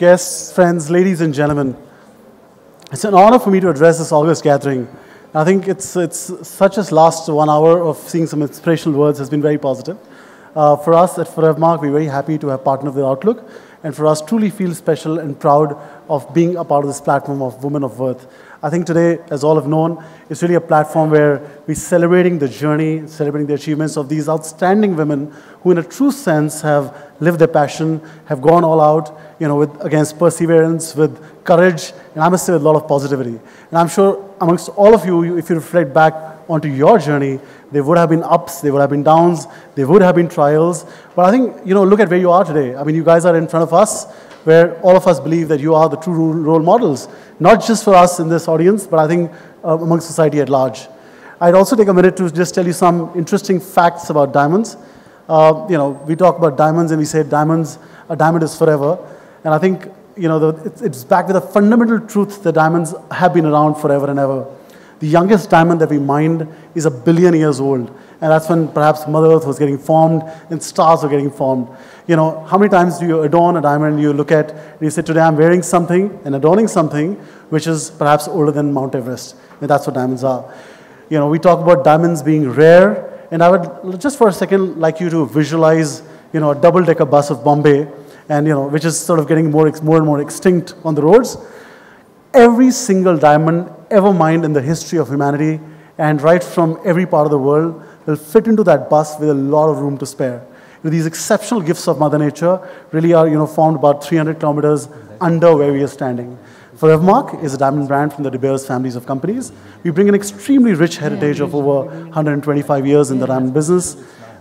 guests, friends, ladies and gentlemen. It's an honor for me to address this August gathering. I think it's, it's such as last one hour of seeing some inspirational words has been very positive. Uh, for us at Forevermark, we're very happy to have partnered with Outlook, and for us, truly feel special and proud of being a part of this platform of Women of Worth. I think today, as all have known, it's really a platform where we're celebrating the journey, celebrating the achievements of these outstanding women who, in a true sense, have lived their passion, have gone all out, you know, with, against perseverance, with courage, and I must say with a lot of positivity. And I'm sure amongst all of you, if you reflect back onto your journey, there would have been ups, there would have been downs, there would have been trials. But I think, you know, look at where you are today. I mean, you guys are in front of us, where all of us believe that you are the true role models not just for us in this audience, but I think uh, among society at large. I'd also take a minute to just tell you some interesting facts about diamonds. Uh, you know, we talk about diamonds and we say diamonds, a diamond is forever. And I think, you know, the, it's, it's backed with a fundamental truth that diamonds have been around forever and ever. The youngest diamond that we mined is a billion years old. And that's when perhaps Mother Earth was getting formed and stars were getting formed. You know, how many times do you adorn a diamond and you look at, and you say, today I'm wearing something and adorning something which is perhaps older than Mount Everest. And that's what diamonds are. You know, we talk about diamonds being rare, and I would just for a second like you to visualize, you know, a double-decker bus of Bombay, and you know, which is sort of getting more, more and more extinct on the roads. Every single diamond ever mined in the history of humanity, and right from every part of the world, will fit into that bus with a lot of room to spare. You know, these exceptional gifts of Mother Nature really are you know, formed about 300 kilometers under where we are standing. Forevermark is a diamond brand from the De Beers families of companies. We bring an extremely rich heritage of over 125 years in the diamond business.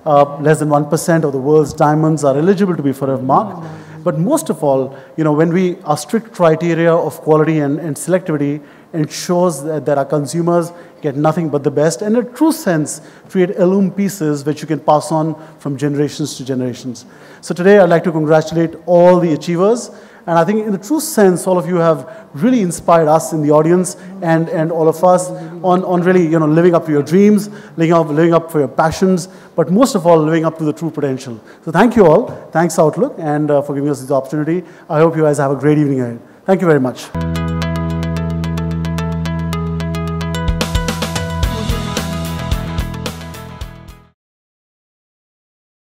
Uh, less than 1% of the world's diamonds are eligible to be Forevermark. But most of all, you know, when we, our strict criteria of quality and, and selectivity ensures that, that our consumers get nothing but the best, and in a true sense, create heirloom pieces which you can pass on from generations to generations. So today, I'd like to congratulate all the achievers, and I think in the true sense, all of you have really inspired us in the audience and, and all of us on, on really you know, living up to your dreams, living up, living up for your passions, but most of all, living up to the true potential. So thank you all. Thanks, Outlook, and uh, for giving us this opportunity. I hope you guys have a great evening ahead. Thank you very much.